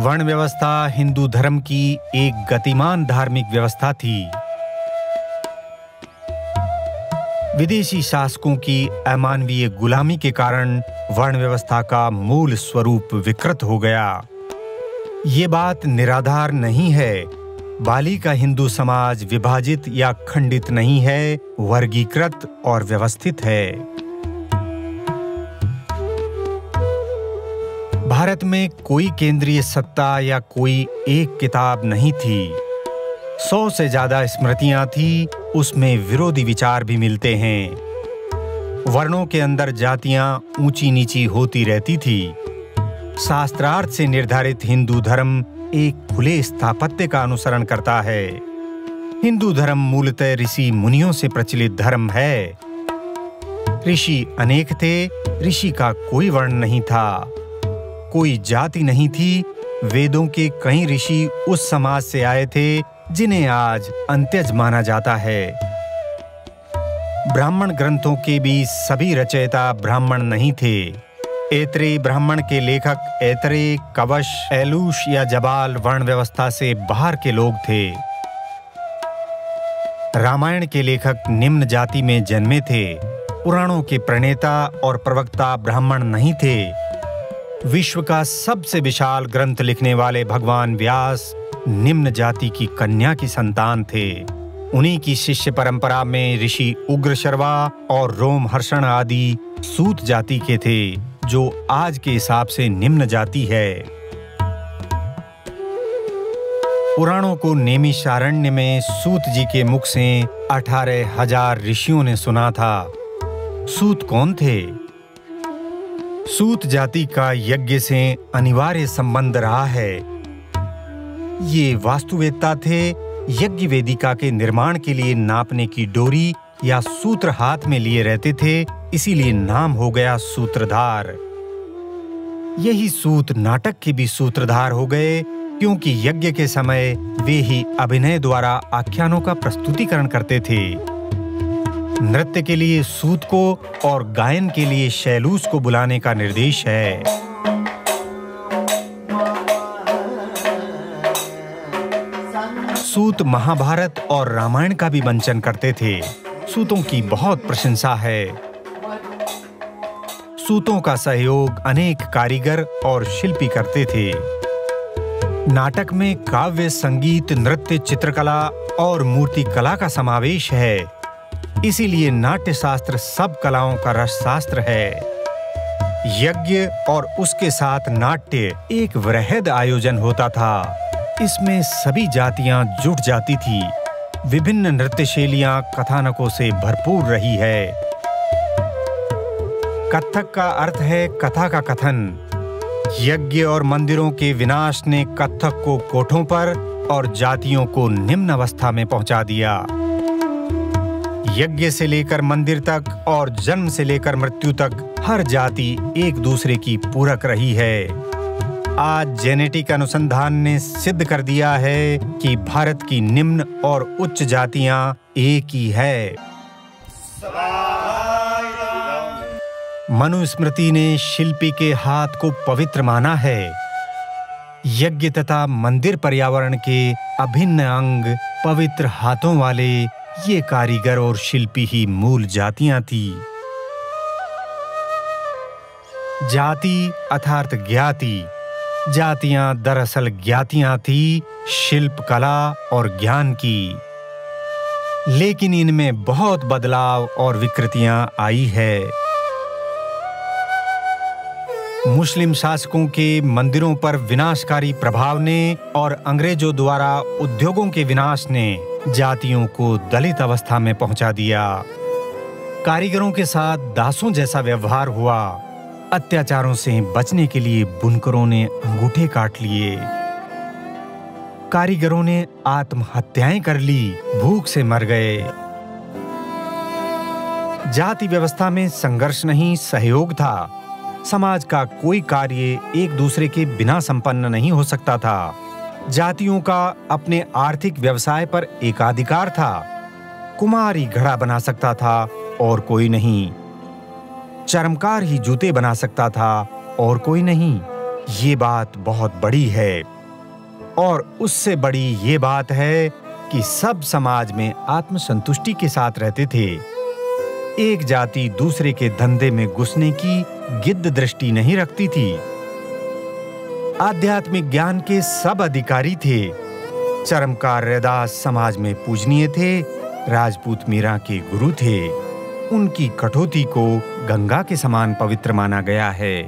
वर्ण व्यवस्था हिंदू धर्म की एक गतिमान धार्मिक व्यवस्था थी। विदेशी शासकों की अमानवीय गुलामी के कारण वर्ण व्यवस्था का मूल स्वरूप विकृत हो गया। ये बात निराधार नहीं है। बाली का हिंदू समाज विभाजित या खंडित नहीं है, वर्गीकृत और व्यवस्थित है। भारत में कोई केंद्रीय सत्ता या कोई एक किताब नहीं थी। सौ से ज़्यादा स्मृतियाँ थी, उसमें विरोधी विचार भी मिलते हैं। वर्णों के अंदर जातियाँ ऊँची नीची होती रहती थी। शास्त्रार्थ से निर्धारित हिंदू धर्म एक खुले स्थापत्य का अनुसरण करता है। हिंदू धर्म मूलतः ऋषि मुनियों से प्रचलित धर्म है। ऋषि अनेक थे, ऋषि का कोई वर्ण नहीं था। कोई जाति नहीं थी। वेदों के कई ऋषि उस समाज से आए थे, जिन्हें आज अंत्यज माना जाता है। ब्राह्मण ग्रंथों के भी सभी रचयिता ब्राह्मण नहीं थे। ऐतरे ब्राह्मण के लेखक ऐतरे कवश, एलूश या जबाल वर्ण व्यवस्था से बाहर के लोग थे। रामायण के लेखक निम्न जाति में जन्मे थे। पुराणों के प्रणेता और प्रवक्ता ब्राह्मण नहीं थे। विश्व का सबसे विशाल ग्रंथ लिखने वाले भगवान व्यास निम्न जाति की कन्या की संतान थे। उन्हीं की शिष्य परंपरा में ऋषि उग्र शर्वा और रोम हर्षण आदि सूत जाति के थे, जो आज के हिसाब से निम्न जाति है। पुराणों को नेमिशारण्य में सूत जी के मुख से अठारह हज़ार ऋषियों ने सुना था। सूत कौन थे? सूत जाति का यज्ञ से अनिवार्य संबंध रहा है। ये वास्तुवेत्ता थे यज्ञ वेदिका के निर्माण के लिए नापने की डोरी या सूत्र हाथ में लिए रहते थे, इसीलिए नाम हो गया सूत्रधार। यही सूत नाटक के भी सूत्रधार हो गए, क्योंकि यज्ञ के समय वे ही अभिनय द्वारा आख्यानों का प्रस्तुतिकरण करते थे। नृत्य के लिए सूत को और गायन के लिए शैलूस को बुलाने का निर्देश है। सूत महाभारत और रामायण का भी मंचन करते थे। सूतों की बहुत प्रशंसा है। सूतों का सहयोग अनेक कारीगर और शिल्पी करते थे। नाटक में काव्य, संगीत, नृत्य, चित्रकला और मूर्ति कला का समावेश है। इसीलिए नाट्य शास्त्र सब कलाओं का रस शास्त्र है। यज्ञ और उसके साथ नाट्य एक वृहद आयोजन होता था। इसमें सभी जातियाँ जुट जाती थी। विभिन्न नृत्य शैलियाँ कथानकों से भरपूर रही है। कथक का अर्थ है कथा का कथन। यज्ञ और मंदिरों के विनाश ने कथक को कोठों पर और जातियों को निम्न अवस्था में पहुँचा दिया। यज्ञ से लेकर मंदिर तक और जन्म से लेकर मृत्यु तक हर जाति एक दूसरे की पूरक रही है। आज जेनेटिक अनुसंधान ने सिद्ध कर दिया है कि भारत की निम्न और उच्च जातियाँ एक ही है। मनुस्मृति ने शिल्पी के हाथ को पवित्र माना है। यज्ञ तथा मंदिर पर्यावरण के अभिन्न अंग पवित्र हाथों वाले ये कारीगर और शिल्पी ही मूल जातियाँ थी। जाति अर्थात ज्ञाति, जातियाँ दरअसल ज्ञातियाँ थी, शिल्प कला और ज्ञान की। लेकिन इनमें बहुत बदलाव और विकृतियाँ आई है। मुस्लिम शासकों के मंदिरों पर विनाशकारी प्रभाव ने और अंग्रेज़ों द्वारा उद्योगों के विनाश ने जातियों को दलित अवस्था में पहुँचा दिया। कारीगरों के साथ दासों जैसा व्यवहार हुआ। अत्याचारों से बचने के लिए बुनकरों ने अंगूठे काट लिए। कारीगरों ने आत्महत्याएँ कर ली, भूख से मर गए। जाति व्यवस्था में संघर्ष नहीं, सहयोग था। समाज का कोई कार्य एक दूसरे के बिना संपन्न नहीं हो सकता था। जातियों का अपने आर्थिक व्यवसाय पर एकाधिकार था। कुमार घड़ा बना सकता था और कोई नहीं। चरमकार ही जूते बना सकता था और कोई नहीं। ये बात बहुत बड़ी है। और उससे बड़ी ये बात है कि सब समाज में आत्मसंतुष्टि के साथ रहते थे। एक जाति दूसरे के धंधे में घुसने की गिद्ध दृष्टि नहीं रखती थी। आध्यात्मिक ज्ञान के सब अधिकारी थे। चरमकार रैदास समाज में पूजनीय थे, राजपूत मीरा के गुरु थे। उनकी कठोती को गंगा के समान पवित्र माना गया है।